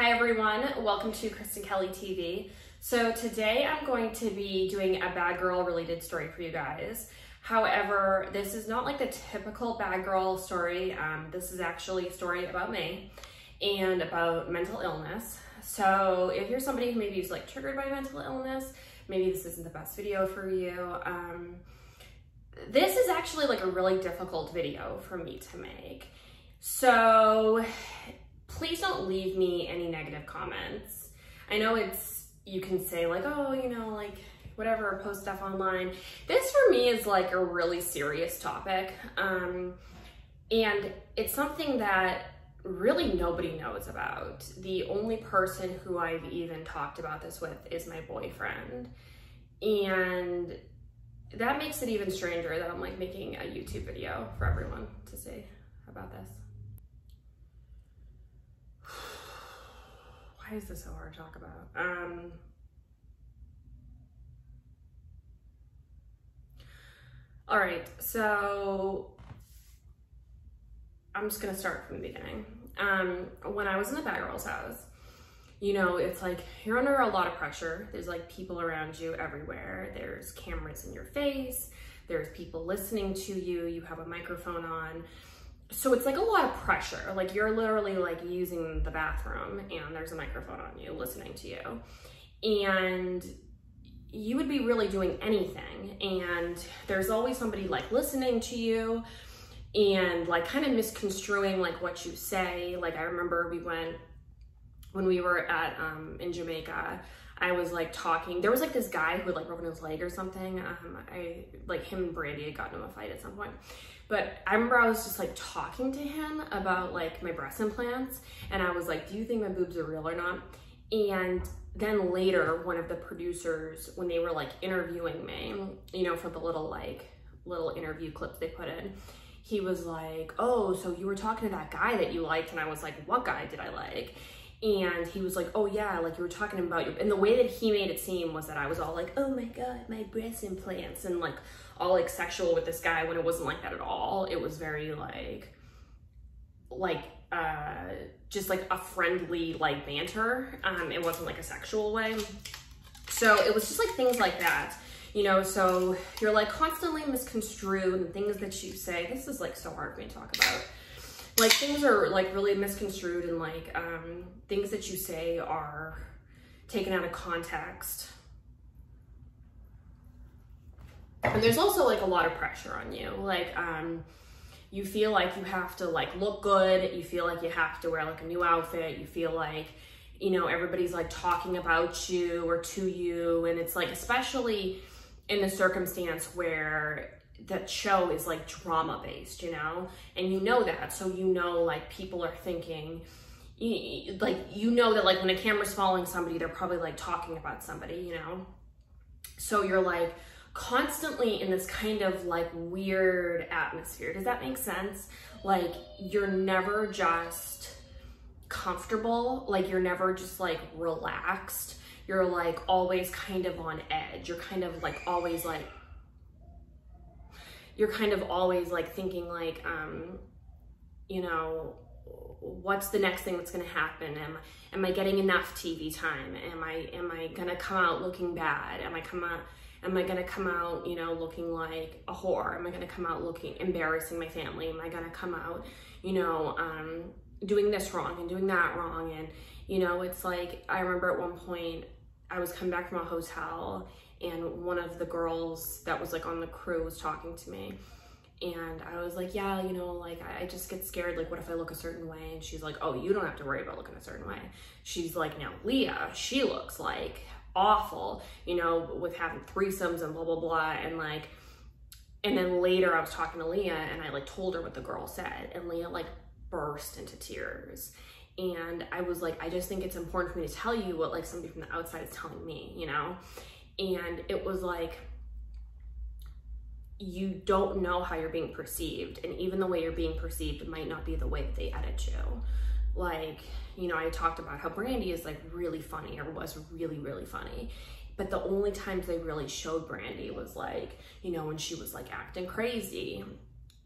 Hi everyone, welcome to Kristen Kelly TV. So today I'm going to be doing a bad girl related story for you guys. However, this is not like the typical bad girl story. Um, this is actually a story about me and about mental illness. So if you're somebody who maybe is like triggered by mental illness, maybe this isn't the best video for you. Um, this is actually like a really difficult video for me to make. So please don't leave me any negative comments. I know it's, you can say like, oh, you know, like whatever, post stuff online. This for me is like a really serious topic. Um, and it's something that really nobody knows about. The only person who I've even talked about this with is my boyfriend. And that makes it even stranger that I'm like making a YouTube video for everyone to see about this. Why is this so hard to talk about? Um, all right, so I'm just gonna start from the beginning. Um, when I was in the bad girl's house, you know, it's like you're under a lot of pressure. There's like people around you everywhere. There's cameras in your face. There's people listening to you. You have a microphone on so it's like a lot of pressure. Like you're literally like using the bathroom and there's a microphone on you listening to you. And you would be really doing anything. And there's always somebody like listening to you and like kind of misconstruing like what you say. Like I remember we went when we were at um in Jamaica, I was like talking. There was like this guy who had like broken his leg or something. Um, I like him and Brandy had gotten in a fight at some point. But I remember I was just like talking to him about like my breast implants, and I was like, "Do you think my boobs are real or not?" And then later, one of the producers, when they were like interviewing me, you know, for the little like little interview clips they put in, he was like, "Oh, so you were talking to that guy that you liked?" And I was like, "What guy did I like?" And he was like, "Oh yeah, like you were talking about your," and the way that he made it seem was that I was all like, "Oh my god, my breast implants," and like all like sexual with this guy when it wasn't like that at all. It was very like, like uh, just like a friendly like banter. Um, it wasn't like a sexual way. So it was just like things like that, you know. So you're like constantly misconstrued and things that you say. This is like so hard for me to talk about like things are like really misconstrued and like um, things that you say are taken out of context. And there's also like a lot of pressure on you. Like, um, you feel like you have to like look good. You feel like you have to wear like a new outfit. You feel like, you know, everybody's like talking about you or to you. And it's like, especially in the circumstance where that show is like drama based, you know, and you know that. So you know, like people are thinking, like you know that like when a camera's following somebody, they're probably like talking about somebody, you know. So you're like constantly in this kind of like weird atmosphere. Does that make sense? Like you're never just comfortable. Like you're never just like relaxed. You're like always kind of on edge. You're kind of like always like you're kind of always like thinking like, um, you know, what's the next thing that's going to happen? Am, am I getting enough TV time? Am I, am I going to come out looking bad? Am I come out, am I going to come out, you know, looking like a whore? Am I going to come out looking, embarrassing my family? Am I going to come out, you know, um, doing this wrong and doing that wrong? And, you know, it's like, I remember at one point I was coming back from a hotel and one of the girls that was like on the crew was talking to me and I was like, yeah, you know, like I just get scared. Like, what if I look a certain way? And she's like, oh, you don't have to worry about looking a certain way. She's like, now Leah, she looks like awful, you know, with having threesomes and blah, blah, blah. And like, and then later I was talking to Leah and I like told her what the girl said and Leah like burst into tears. And I was like, I just think it's important for me to tell you what like somebody from the outside is telling me, you know? And it was like you don't know how you're being perceived and even the way you're being perceived might not be the way that they edit you. Like you know i talked about how brandy is like really funny or was really really funny but the only times they really showed brandy was like you know when she was like acting crazy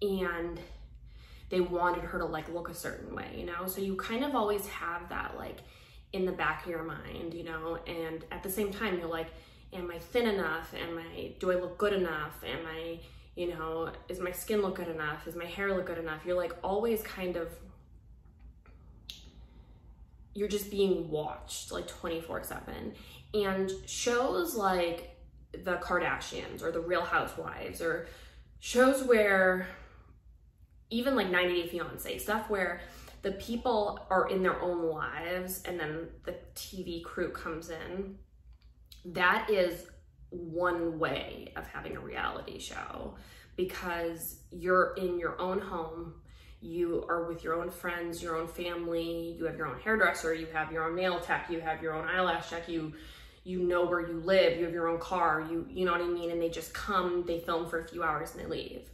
and they wanted her to like look a certain way you know? So you kind of always have that like in the back of your mind, you know, and at the same time, you're like, am I thin enough? Am I, do I look good enough? Am I, you know, is my skin look good enough? Is my hair look good enough? You're like always kind of, you're just being watched like 24 7. And shows like the Kardashians or the Real Housewives or shows where even like 90 Day Fiance stuff where the people are in their own lives and then the TV crew comes in. That is one way of having a reality show because you're in your own home. You are with your own friends, your own family, you have your own hairdresser, you have your own nail tech, you have your own eyelash tech, you you know where you live, you have your own car, you you know what I mean, and they just come, they film for a few hours and they leave.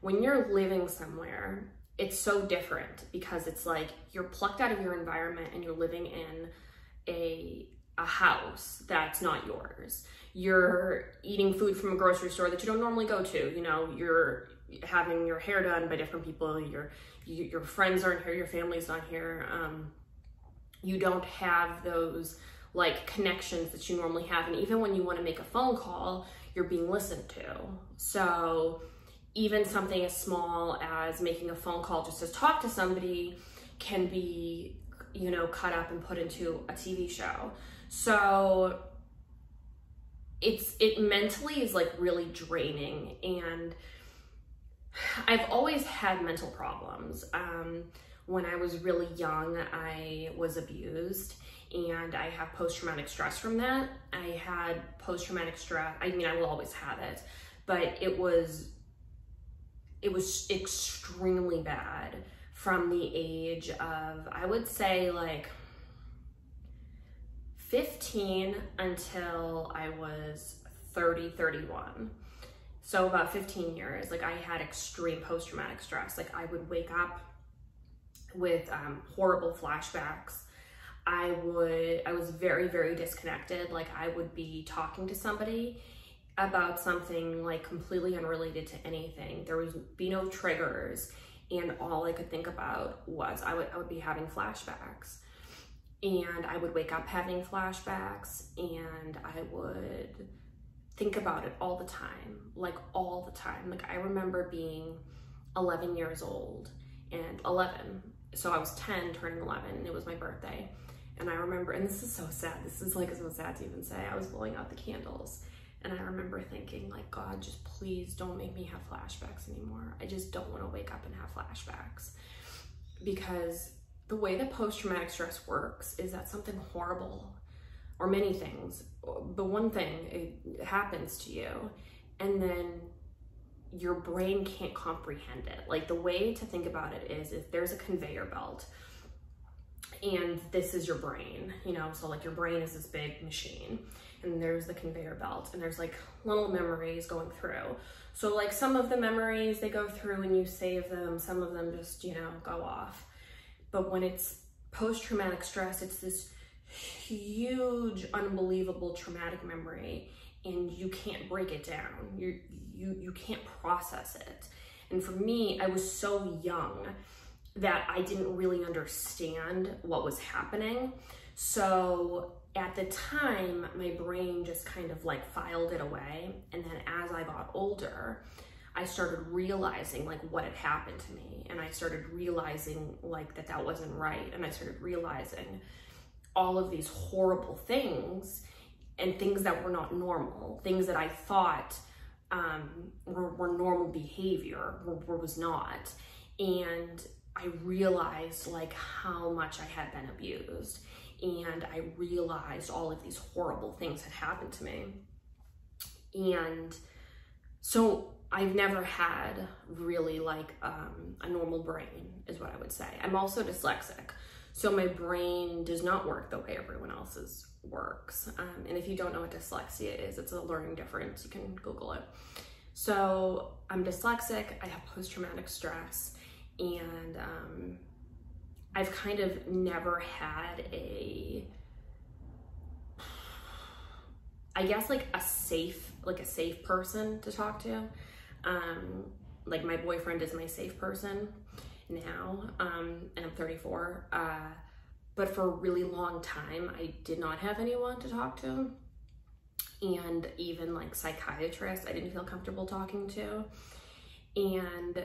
When you're living somewhere, it's so different because it's like you're plucked out of your environment and you're living in a a house that's not yours. You're eating food from a grocery store that you don't normally go to. You know, you're having your hair done by different people. Your your friends aren't here. Your family's not here. Um, you don't have those like connections that you normally have. And even when you want to make a phone call, you're being listened to. So even something as small as making a phone call just to talk to somebody can be, you know, cut up and put into a TV show. So it's it mentally is like really draining and I've always had mental problems. Um, when I was really young, I was abused and I have post traumatic stress from that. I had post traumatic stress. I mean, I will always have it, but it was it was extremely bad from the age of I would say like 15 until I was 30, 31. So about 15 years, like I had extreme post-traumatic stress. Like I would wake up with um, horrible flashbacks I would, I was very, very disconnected. Like I would be talking to somebody about something like completely unrelated to anything. There would be no triggers and all I could think about was I would, I would be having flashbacks and I would wake up having flashbacks and I would think about it all the time, like all the time. Like I remember being 11 years old and 11. So I was 10 turning 11 and it was my birthday. And I remember, and this is so sad, this is like so sad to even say, I was blowing out the candles. And I remember thinking, like, God, just please don't make me have flashbacks anymore. I just don't want to wake up and have flashbacks. Because the way that post traumatic stress works is that something horrible, or many things, but one thing, it happens to you, and then your brain can't comprehend it. Like, the way to think about it is if there's a conveyor belt and this is your brain, you know, so like your brain is this big machine and there's the conveyor belt and there's like little memories going through. So like some of the memories they go through and you save them, some of them just, you know, go off. But when it's post-traumatic stress, it's this huge, unbelievable traumatic memory and you can't break it down. You you you can't process it. And for me, I was so young that I didn't really understand what was happening. So at the time, my brain just kind of like filed it away. And then as I got older, I started realizing like what had happened to me. And I started realizing like that that wasn't right. And I started realizing all of these horrible things and things that were not normal, things that I thought um, were, were normal behavior, were, was not. And I realized like how much I had been abused and I realized all of these horrible things had happened to me. And so I've never had really like um, a normal brain is what I would say. I'm also dyslexic. So my brain does not work the way everyone else's works. Um, and if you don't know what dyslexia is, it's a learning difference. You can Google it. So I'm dyslexic. I have post-traumatic stress and um, I've kind of never had a, I guess like a safe, like a safe person to talk to. Um, like my boyfriend is my safe person now, um, and I'm 34. Uh, but for a really long time, I did not have anyone to talk to. And even like psychiatrists, I didn't feel comfortable talking to. And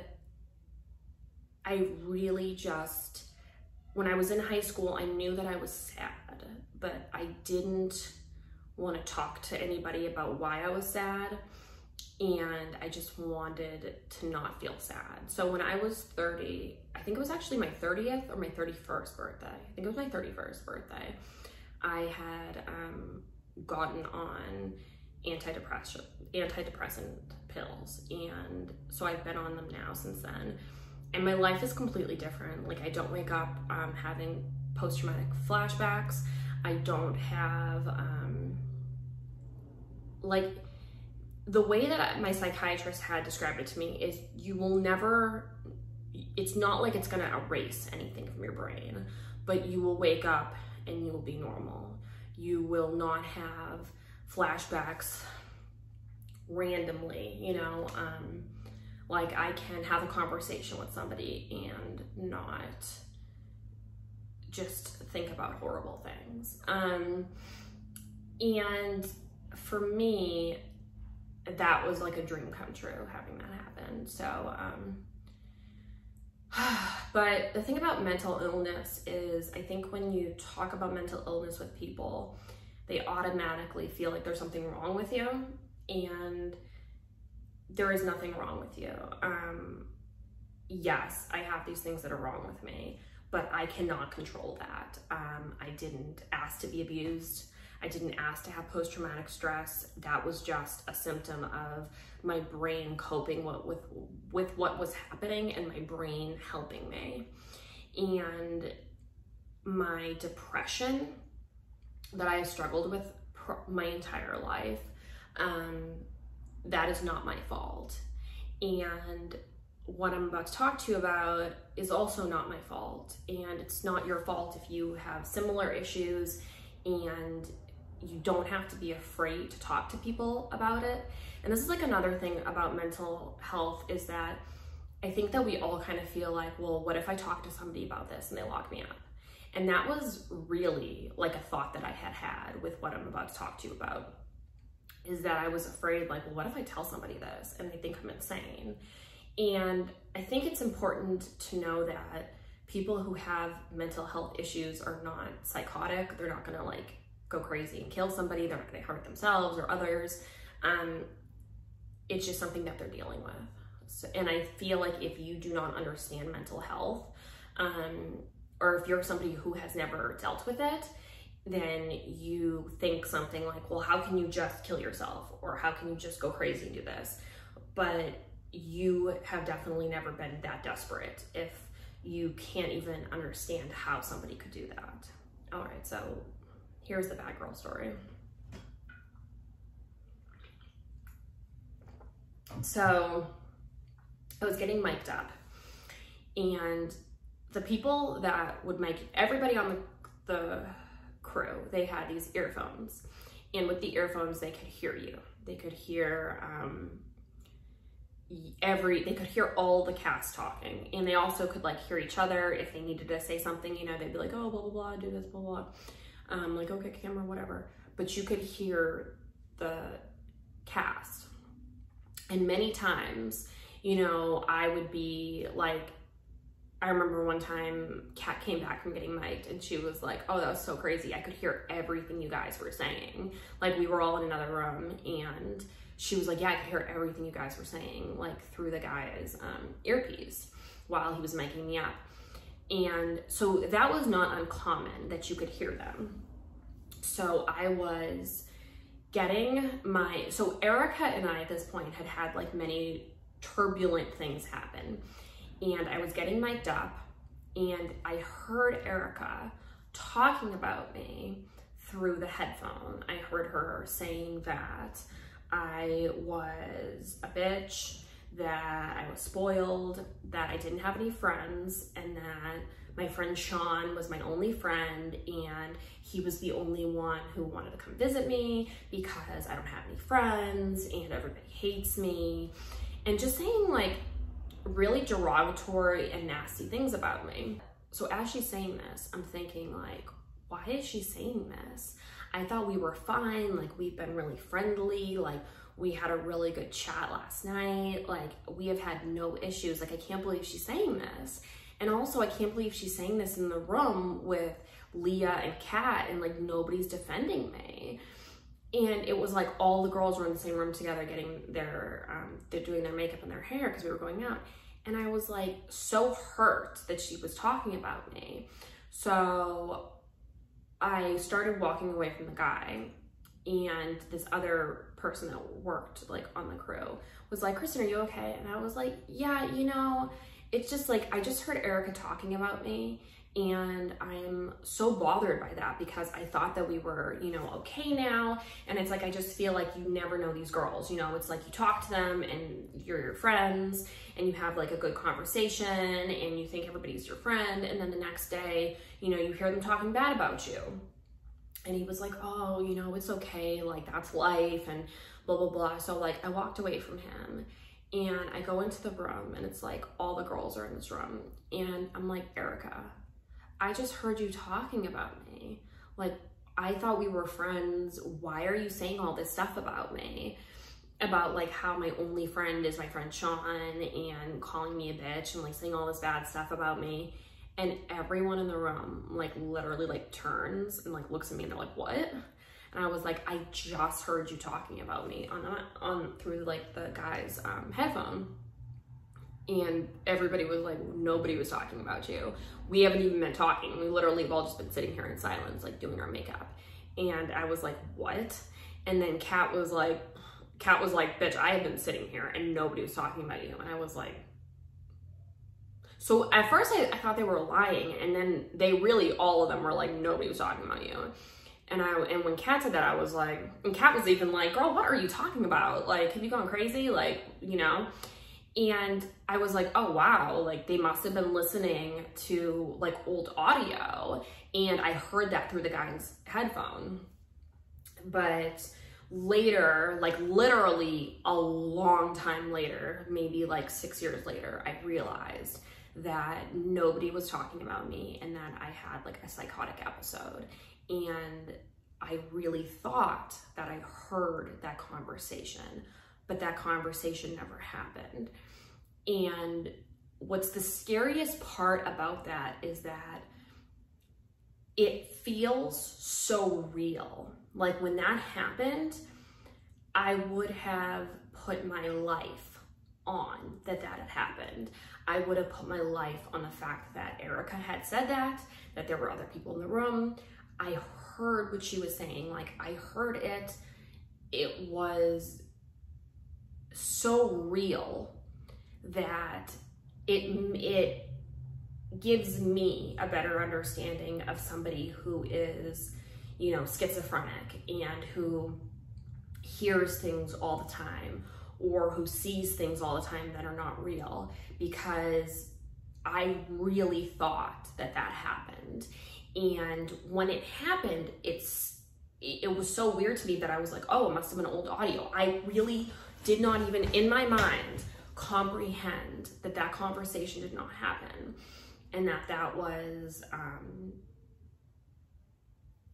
I really just, when I was in high school, I knew that I was sad, but I didn't want to talk to anybody about why I was sad. And I just wanted to not feel sad. So when I was 30, I think it was actually my 30th or my 31st birthday. I think it was my 31st birthday. I had um, gotten on antidepressant antidepressant pills and so I've been on them now since then and my life is completely different like I don't wake up um, having post-traumatic flashbacks I don't have um, like the way that my psychiatrist had described it to me is you will never it's not like it's going to erase anything from your brain but you will wake up and you will be normal you will not have flashbacks randomly, you know, um, like I can have a conversation with somebody and not just think about horrible things. Um, and for me, that was like a dream come true having that happen. So, um, but the thing about mental illness is I think when you talk about mental illness with people, they automatically feel like there's something wrong with you and there is nothing wrong with you. Um, yes, I have these things that are wrong with me, but I cannot control that. Um, I didn't ask to be abused. I didn't ask to have post-traumatic stress. That was just a symptom of my brain coping with, with, what was happening and my brain helping me. And my depression that I have struggled with my entire life, um, that is not my fault. And what I'm about to talk to you about is also not my fault. And it's not your fault if you have similar issues and you don't have to be afraid to talk to people about it. And this is like another thing about mental health is that I think that we all kind of feel like, well, what if I talk to somebody about this and they lock me up? And that was really like a thought that I had had with what I'm about to talk to you about is that I was afraid like, well, what if I tell somebody this and they think I'm insane? And I think it's important to know that people who have mental health issues are not psychotic. They're not gonna like go crazy and kill somebody. They're not gonna hurt themselves or others. Um, it's just something that they're dealing with. So, and I feel like if you do not understand mental health, um, or if you're somebody who has never dealt with it, then you think something like, well, how can you just kill yourself? Or how can you just go crazy and do this? But you have definitely never been that desperate if you can't even understand how somebody could do that. All right, so here's the bad girl story. So I was getting mic'd up and the people that would mic everybody on the, the crew, they had these earphones. And with the earphones, they could hear you. They could hear um, every, they could hear all the cast talking. And they also could like hear each other if they needed to say something, you know, they'd be like, oh, blah, blah, blah, do this, blah, blah. Um, like, okay, camera, whatever. But you could hear the cast. And many times, you know, I would be like I remember one time Kat came back from getting mic'd and she was like, oh, that was so crazy. I could hear everything you guys were saying. Like we were all in another room and she was like, yeah, I could hear everything you guys were saying, like through the guy's um, earpiece while he was miking me up. And so that was not uncommon that you could hear them. So I was getting my, so Erica and I at this point had had like many turbulent things happen and I was getting mic'd up and I heard Erica talking about me through the headphone. I heard her saying that I was a bitch, that I was spoiled, that I didn't have any friends, and that my friend Sean was my only friend and he was the only one who wanted to come visit me because I don't have any friends and everybody hates me. And just saying like really derogatory and nasty things about me. so as she's saying this, I'm thinking like, why is she saying this? I thought we were fine, like we've been really friendly, like we had a really good chat last night, like we have had no issues. Like I can't believe she's saying this. And also I can't believe she's saying this in the room with Leah and Kat and like nobody's defending me. And it was like all the girls were in the same room together getting their, um, they're doing their makeup and their hair because we were going out. And I was like so hurt that she was talking about me. So I started walking away from the guy and this other person that worked like on the crew was like, Kristen, are you okay? And I was like, yeah, you know, it's just like, I just heard Erica talking about me and I'm so bothered by that because I thought that we were, you know, okay now. And it's like, I just feel like you never know these girls, you know, it's like you talk to them and you're your friends and you have like a good conversation and you think everybody's your friend. And then the next day, you know, you hear them talking bad about you. And he was like, oh, you know, it's okay. Like that's life and blah, blah, blah. So like I walked away from him and I go into the room and it's like all the girls are in this room. And I'm like, Erica, I just heard you talking about me. Like, I thought we were friends. Why are you saying all this stuff about me? About like how my only friend is my friend Sean and calling me a bitch and like saying all this bad stuff about me. And everyone in the room like literally like turns and like looks at me and they're like, what? And I was like, I just heard you talking about me on on through like the guy's um, headphone and everybody was like, nobody was talking about you. We haven't even been talking. We literally have all just been sitting here in silence, like doing our makeup. And I was like, what? And then Kat was like, Kat was like, bitch, I have been sitting here and nobody was talking about you. And I was like, so at first I, I thought they were lying. And then they really, all of them were like, nobody was talking about you. And I and when Kat said that, I was like, and Kat was even like, girl, what are you talking about? Like, have you gone crazy? Like, you know? And I was like, oh wow, like they must have been listening to like old audio. And I heard that through the guy's headphone. But later, like literally a long time later, maybe like six years later, I realized that nobody was talking about me and that I had like a psychotic episode. And I really thought that I heard that conversation but that conversation never happened. And what's the scariest part about that is that it feels so real. Like when that happened, I would have put my life on that that had happened. I would have put my life on the fact that Erica had said that, that there were other people in the room. I heard what she was saying. Like I heard it. It was so real that it it gives me a better understanding of somebody who is, you know, schizophrenic and who hears things all the time or who sees things all the time that are not real because I really thought that that happened. And when it happened, it's it was so weird to me that I was like, oh, it must have been old audio. I really did not even in my mind comprehend that that conversation did not happen and that that was um,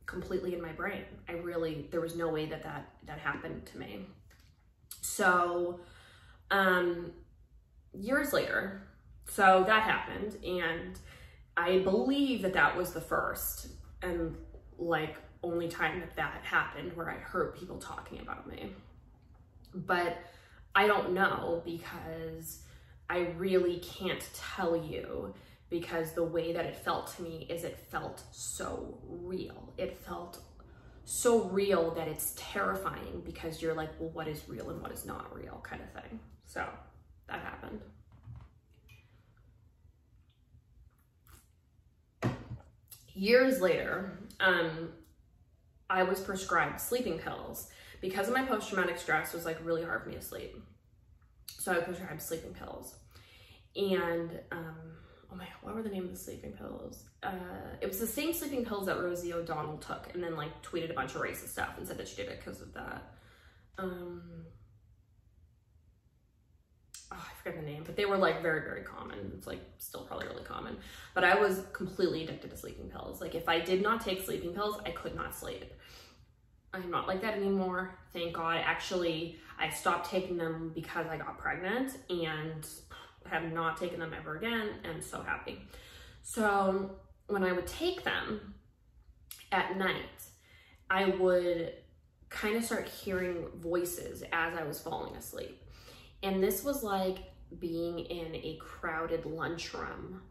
completely in my brain. I really, there was no way that that, that happened to me. So, um, years later, so that happened and I believe that that was the first and like only time that that happened where I heard people talking about me but I don't know because I really can't tell you because the way that it felt to me is it felt so real. It felt so real that it's terrifying because you're like, well, what is real and what is not real kind of thing. So that happened. Years later, um, I was prescribed sleeping pills because of my post-traumatic stress, was like really hard for me to sleep. So I prescribed sleeping pills. And, um, oh my, god, what were the name of the sleeping pills? Uh, it was the same sleeping pills that Rosie O'Donnell took and then like tweeted a bunch of racist stuff and said that she did it because of that. Um, oh, I forget the name, but they were like very, very common. It's like still probably really common. But I was completely addicted to sleeping pills. Like if I did not take sleeping pills, I could not sleep. I'm not like that anymore. Thank God. Actually, I stopped taking them because I got pregnant and have not taken them ever again. And so happy. So when I would take them at night, I would kind of start hearing voices as I was falling asleep. And this was like being in a crowded lunchroom.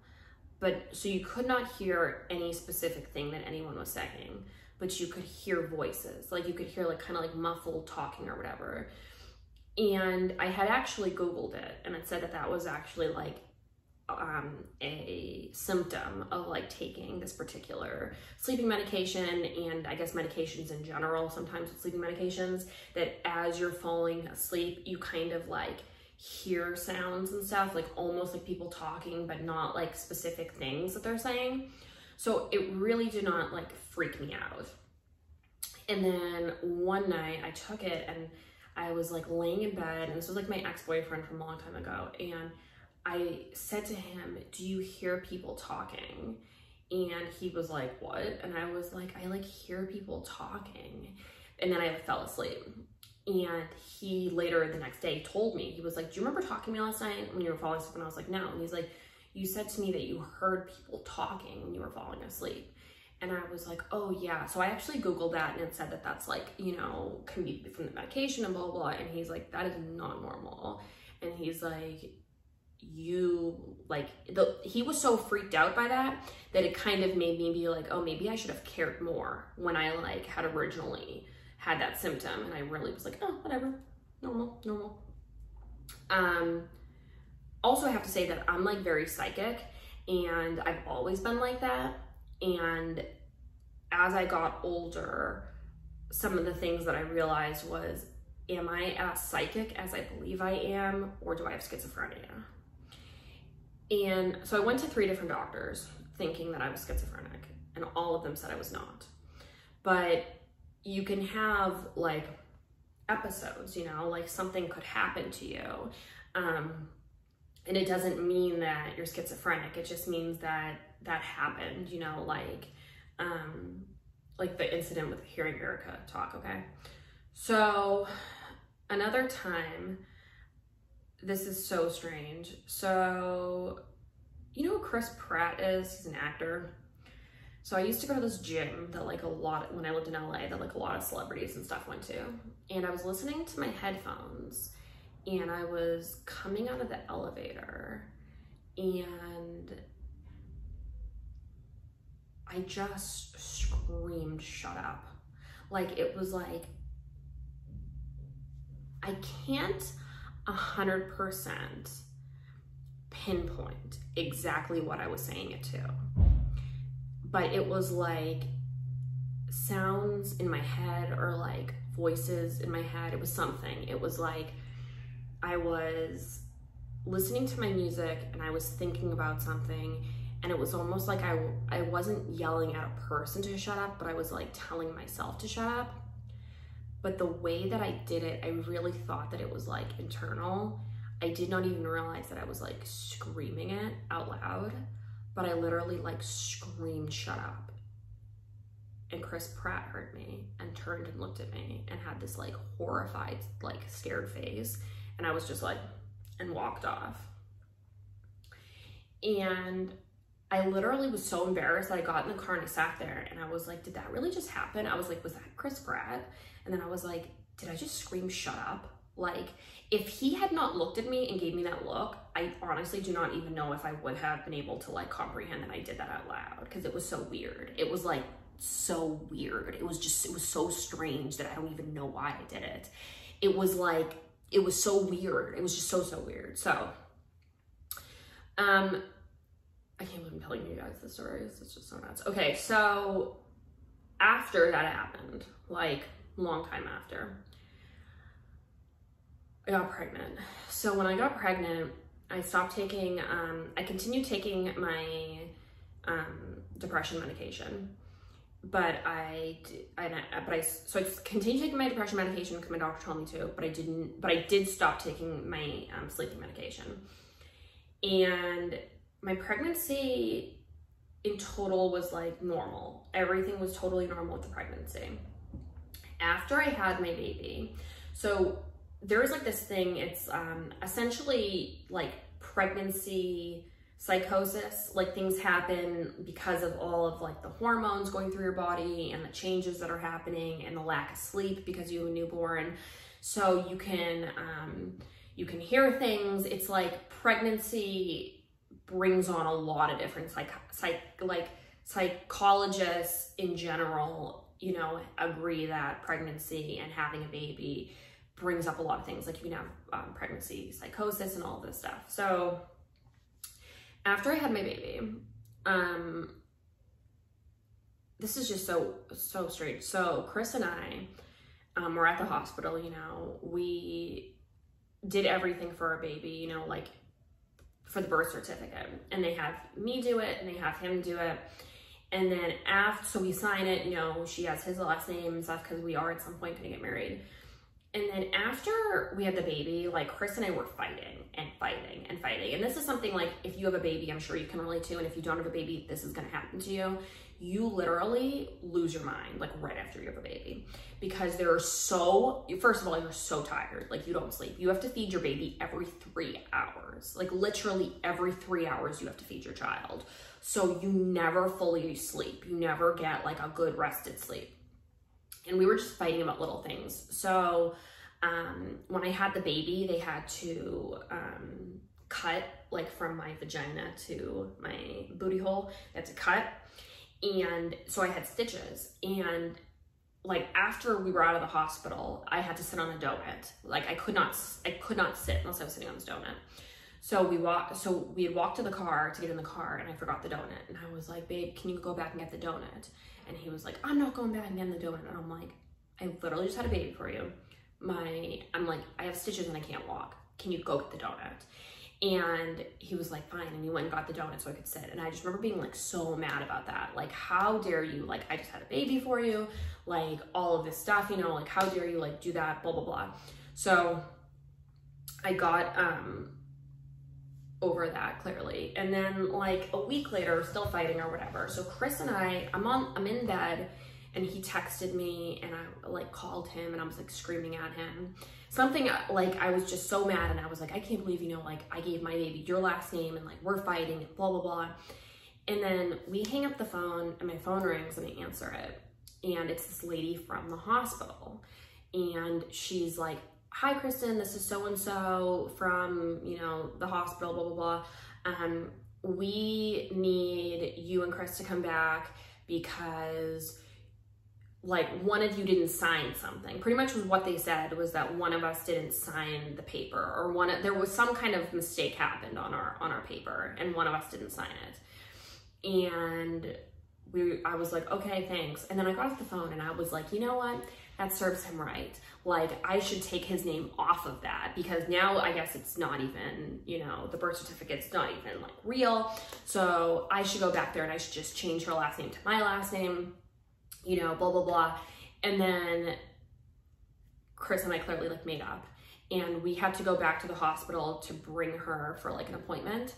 But so you could not hear any specific thing that anyone was saying, but you could hear voices. Like you could hear like kind of like muffled talking or whatever. And I had actually Googled it and it said that that was actually like um, a symptom of like taking this particular sleeping medication and I guess medications in general, sometimes with sleeping medications, that as you're falling asleep, you kind of like hear sounds and stuff, like almost like people talking, but not like specific things that they're saying. So it really did not like freak me out. And then one night I took it and I was like laying in bed, and this was like my ex boyfriend from a long time ago. And I said to him, Do you hear people talking? And he was like, What? And I was like, I like hear people talking. And then I fell asleep. And he later the next day told me, he was like, Do you remember talking to me last night when you were falling asleep? And I was like, No. And he's like, You said to me that you heard people talking when you were falling asleep. And I was like, oh yeah. So I actually Googled that and it said that that's like, you know, can be from the medication and blah, blah, blah. And he's like, that is not normal. And he's like, you like the he was so freaked out by that that it kind of made me be like oh maybe i should have cared more when i like had originally had that symptom and i really was like oh whatever normal normal um also i have to say that i'm like very psychic and i've always been like that and as i got older some of the things that i realized was am i as psychic as i believe i am or do i have schizophrenia and so I went to three different doctors thinking that I was schizophrenic, and all of them said I was not. But you can have like episodes, you know, like something could happen to you. Um, and it doesn't mean that you're schizophrenic. It just means that that happened, you know, like, um, like the incident with hearing Erica talk, okay? So another time, this is so strange. So, you know who Chris Pratt is? He's an actor. So I used to go to this gym that like a lot, when I lived in LA, that like a lot of celebrities and stuff went to. And I was listening to my headphones and I was coming out of the elevator and I just screamed, shut up. Like it was like, I can't a 100% pinpoint exactly what I was saying it to. But it was like sounds in my head or like voices in my head. It was something. It was like I was listening to my music and I was thinking about something and it was almost like I, I wasn't yelling at a person to shut up, but I was like telling myself to shut up but the way that I did it, I really thought that it was like internal. I did not even realize that I was like screaming it out loud, but I literally like screamed, shut up. And Chris Pratt heard me and turned and looked at me and had this like horrified, like scared face. And I was just like, and walked off. And I literally was so embarrassed that I got in the car and I sat there and I was like, did that really just happen? I was like, was that Chris Pratt? And then I was like, did I just scream, shut up? Like, if he had not looked at me and gave me that look, I honestly do not even know if I would have been able to like comprehend that I did that out loud because it was so weird. It was like so weird. It was just, it was so strange that I don't even know why I did it. It was like, it was so weird. It was just so, so weird. So, um, I can't believe I'm telling you guys the stories. It's just so nuts. Okay, so after that happened, like long time after. I got pregnant. So when I got pregnant, I stopped taking, um, I continued taking my um, depression medication. but I, I, but I, so I continued taking my depression medication because my doctor told me to, but I didn't, but I did stop taking my um, sleeping medication. And my pregnancy in total was like normal. Everything was totally normal with the pregnancy. After I had my baby, so there was like this thing, it's um, essentially like pregnancy psychosis, like things happen because of all of like the hormones going through your body and the changes that are happening and the lack of sleep because you have a newborn. So you can, um, you can hear things. It's like pregnancy brings on a lot of different psych, psych like psychologists in general, you know, agree that pregnancy and having a baby brings up a lot of things. Like you can have um, pregnancy psychosis and all this stuff. So after I had my baby, um, this is just so, so strange. So Chris and I um, were at the hospital, you know, we did everything for our baby, you know, like for the birth certificate. And they have me do it and they have him do it. And then after, so we sign it, you know, she has his last name and stuff because we are at some point going to get married. And then after we had the baby, like Chris and I were fighting and fighting and fighting. And this is something like if you have a baby, I'm sure you can relate to. And if you don't have a baby, this is gonna happen to you. You literally lose your mind like right after you have a baby because they're so, first of all, you're so tired. Like you don't sleep. You have to feed your baby every three hours. Like literally every three hours you have to feed your child. So you never fully sleep. You never get like a good rested sleep and we were just fighting about little things. So um, when I had the baby, they had to um, cut like from my vagina to my booty hole. Had to cut. And so I had stitches. And like after we were out of the hospital, I had to sit on a donut. Like I could not, I could not sit unless I was sitting on this donut. So we walked, so we had walked to the car to get in the car and I forgot the donut. And I was like, babe, can you go back and get the donut? And he was like, I'm not going back and getting the donut. And I'm like, I literally just had a baby for you. My, I'm like, I have stitches and I can't walk. Can you go get the donut? And he was like, fine. And he went and got the donut so I could sit. And I just remember being like so mad about that. Like, how dare you? Like, I just had a baby for you. Like, all of this stuff, you know, like, how dare you, like, do that, blah, blah, blah. So I got, um, over that clearly. And then like a week later, still fighting or whatever. So Chris and I, I'm on, I'm in bed and he texted me and I like called him and I was like screaming at him. Something like I was just so mad and I was like, I can't believe, you know, like I gave my baby your last name and like we're fighting and blah, blah, blah. And then we hang up the phone and my phone rings and I answer it. And it's this lady from the hospital. And she's like, hi, Kristen, this is so-and-so from, you know, the hospital, blah, blah, blah. Um, we need you and Chris to come back because like one of you didn't sign something. Pretty much what they said was that one of us didn't sign the paper or one of, there was some kind of mistake happened on our on our paper and one of us didn't sign it. And we I was like, okay, thanks. And then I got off the phone and I was like, you know what? That serves him right. Like I should take his name off of that because now I guess it's not even, you know, the birth certificate's not even like real. So I should go back there and I should just change her last name to my last name, you know, blah, blah, blah. And then Chris and I clearly like made up and we had to go back to the hospital to bring her for like an appointment.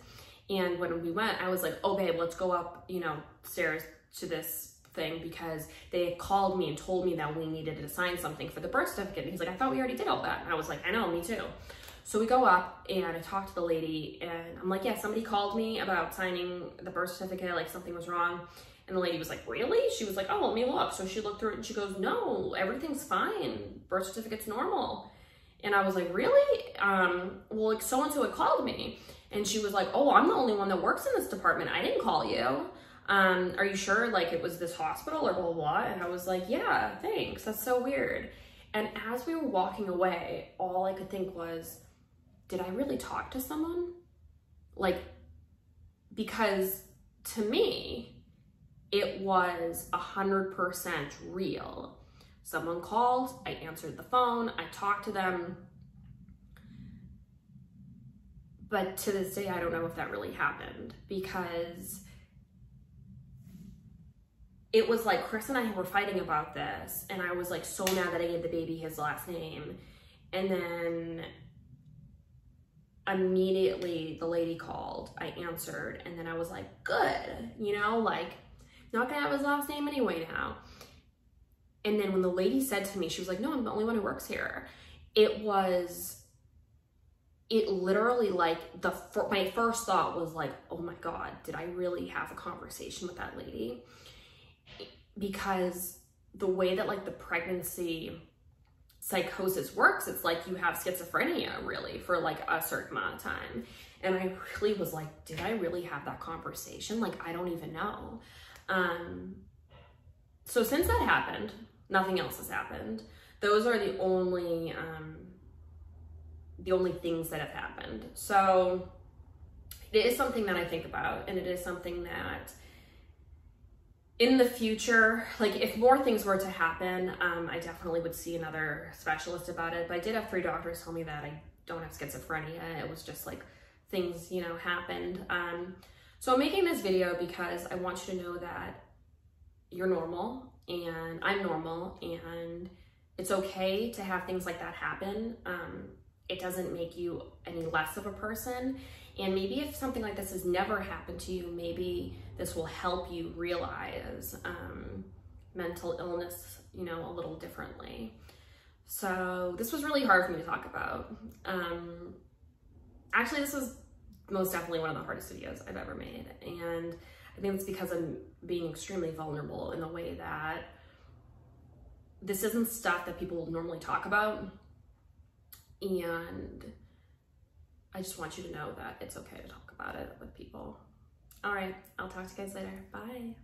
And when we went, I was like, oh babe, let's go up, you know, stairs to this thing because they called me and told me that we needed to sign something for the birth certificate. And he's like, I thought we already did all that. And I was like, I know, me too. So we go up and I talk to the lady and I'm like, yeah, somebody called me about signing the birth certificate, like something was wrong. And the lady was like, really? She was like, oh, let me look. So she looked through it and she goes, no, everything's fine. Birth certificate's normal. And I was like, really? Um, well, like so-and-so had called me. And she was like, oh, I'm the only one that works in this department. I didn't call you um, are you sure like it was this hospital or blah, blah, blah? And I was like, yeah, thanks. That's so weird. And as we were walking away, all I could think was, did I really talk to someone? Like, because to me, it was a hundred percent real. Someone called, I answered the phone, I talked to them. But to this day, I don't know if that really happened because it was like Chris and I were fighting about this, and I was like so mad that I gave the baby his last name. And then immediately the lady called, I answered, and then I was like, good, you know, like, not gonna have his last name anyway now. And then when the lady said to me, she was like, no, I'm the only one who works here. It was, it literally like the, my first thought was like, oh my God, did I really have a conversation with that lady? Because the way that like the pregnancy psychosis works, it's like you have schizophrenia really for like a certain amount of time. And I really was like, did I really have that conversation? Like, I don't even know. Um, so since that happened, nothing else has happened. Those are the only, um, the only things that have happened. So it is something that I think about and it is something that in the future, like if more things were to happen, um, I definitely would see another specialist about it. But I did have three doctors tell me that I don't have schizophrenia. It was just like things, you know, happened. Um, so I'm making this video because I want you to know that you're normal and I'm normal and it's okay to have things like that happen. Um, it doesn't make you any less of a person. And maybe if something like this has never happened to you, maybe this will help you realize um, mental illness, you know, a little differently. So this was really hard for me to talk about. Um, actually, this was most definitely one of the hardest videos I've ever made. And I think it's because I'm being extremely vulnerable in the way that this isn't stuff that people normally talk about. And I just want you to know that it's okay to talk about it with people. All right, I'll talk to you guys later. Bye.